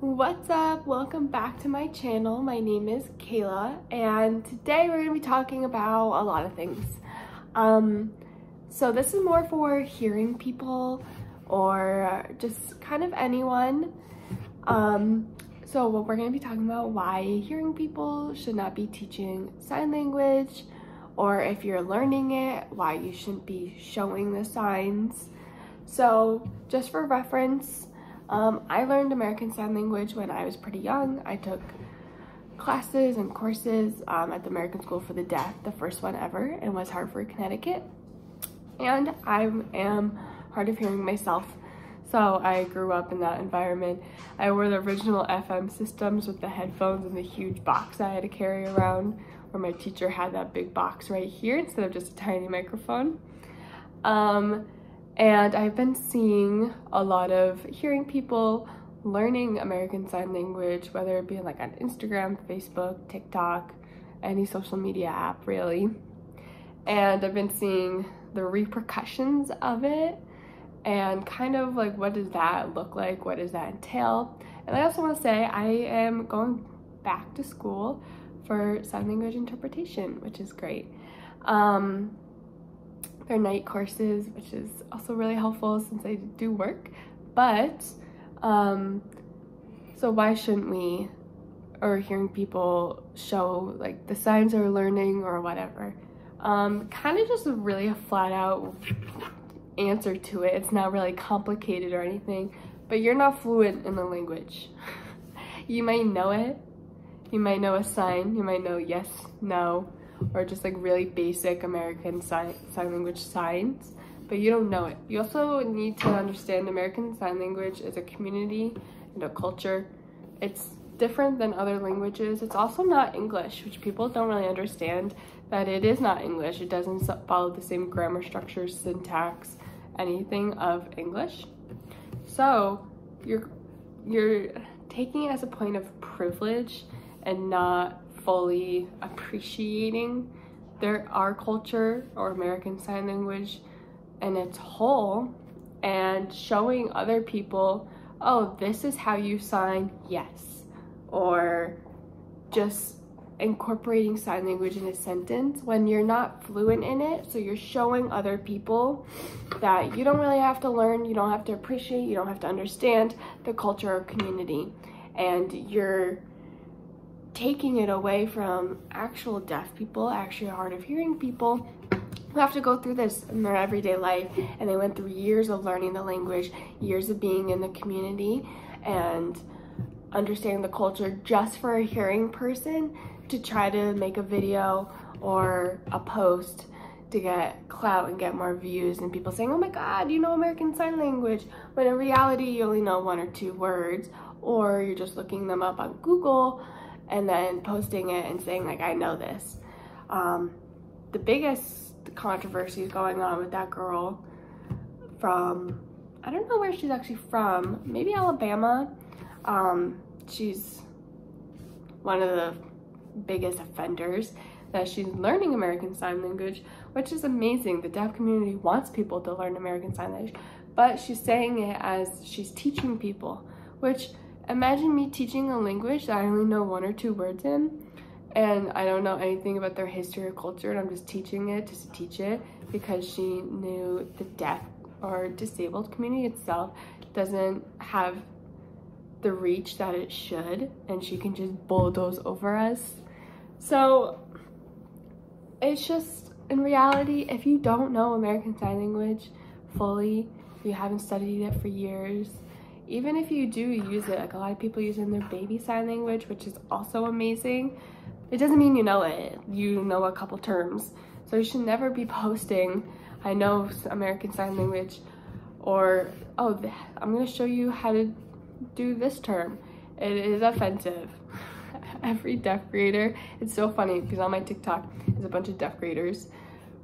What's up? Welcome back to my channel. My name is Caela and today we're going to be talking about a lot of things. Um, so this is more for hearing people or just kind of anyone. Um, so what we're going to be talking about why hearing people should not be teaching sign language or if you're learning it, why you shouldn't be showing the signs. So just for reference, um, I learned American Sign Language when I was pretty young. I took classes and courses um, at the American School for the Deaf, the first one ever in West Hartford, Connecticut. And I am hard of hearing myself, so I grew up in that environment. I wore the original FM systems with the headphones and the huge box I had to carry around, where my teacher had that big box right here instead of just a tiny microphone. Um, and I've been seeing a lot of hearing people learning American Sign Language, whether it be like on Instagram, Facebook, TikTok, any social media app really. And I've been seeing the repercussions of it and kind of like what does that look like? What does that entail? And I also want to say I am going back to school for sign language interpretation, which is great. Um, they're night courses, which is also really helpful since I do work. But, um, so why shouldn't we, or hearing people show like the signs they're learning or whatever? Um, kind of just a really a flat out answer to it. It's not really complicated or anything, but you're not fluent in the language. you might know it. You might know a sign. You might know yes, no, or just like really basic American sign, sign language signs, but you don't know it. You also need to understand American Sign Language is a community and a culture. It's different than other languages. It's also not English, which people don't really understand that it is not English. It doesn't follow the same grammar structure, syntax, anything of English. So you're you're taking it as a point of privilege and not fully appreciating their our culture or American Sign Language in its whole and showing other people, oh, this is how you sign yes, or just incorporating sign language in a sentence when you're not fluent in it. So you're showing other people that you don't really have to learn, you don't have to appreciate, you don't have to understand the culture or community. And you're taking it away from actual deaf people, actually hard of hearing people who have to go through this in their everyday life. And they went through years of learning the language, years of being in the community and understanding the culture just for a hearing person to try to make a video or a post to get clout and get more views and people saying, oh my God, you know American Sign Language, when in reality you only know one or two words or you're just looking them up on Google and then posting it and saying like I know this. Um, the biggest controversy is going on with that girl from I don't know where she's actually from, maybe Alabama. Um, she's one of the biggest offenders that she's learning American Sign Language, which is amazing. The deaf community wants people to learn American Sign Language, but she's saying it as she's teaching people, which Imagine me teaching a language that I only know one or two words in and I don't know anything about their history or culture and I'm just teaching it just to teach it because she knew the deaf or disabled community itself doesn't have the reach that it should and she can just bulldoze over us. So it's just in reality if you don't know American Sign Language fully, if you haven't studied it for years, even if you do use it, like a lot of people use it in their baby sign language, which is also amazing, it doesn't mean you know it. You know a couple terms. So you should never be posting, I know American Sign Language, or, oh, I'm gonna show you how to do this term. It is offensive. Every deaf creator, it's so funny because on my TikTok is a bunch of deaf creators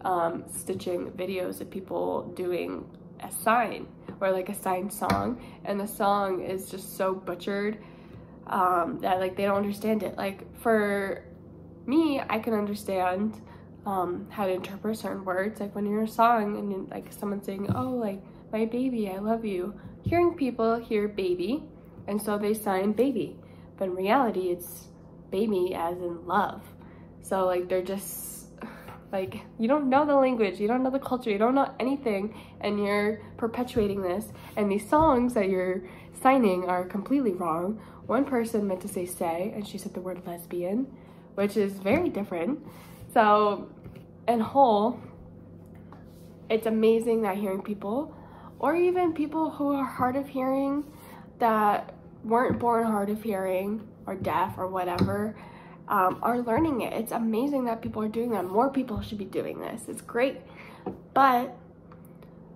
um, stitching videos of people doing a sign or like a signed song and the song is just so butchered um, that like they don't understand it. Like for me, I can understand um, how to interpret certain words. Like when you're a song and like someone saying, oh, like my baby, I love you. Hearing people hear baby and so they sign baby. But in reality, it's baby as in love. So like they're just like you don't know the language, you don't know the culture, you don't know anything, and you're perpetuating this. And these songs that you're signing are completely wrong. One person meant to say say, and she said the word lesbian, which is very different. So, in whole, it's amazing that hearing people, or even people who are hard of hearing that weren't born hard of hearing or deaf or whatever, um, are learning it. It's amazing that people are doing that. More people should be doing this. It's great. But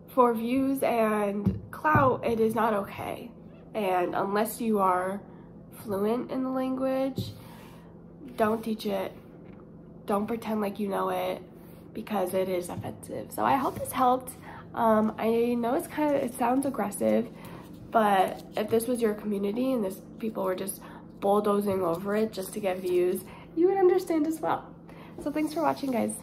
for views and clout, it is not okay. And unless you are fluent in the language, don't teach it. Don't pretend like you know it because it is offensive. So I hope this helped. Um, I know it's kind of, it sounds aggressive, but if this was your community and this people were just bulldozing over it just to get views, you would understand as well. So thanks for watching guys.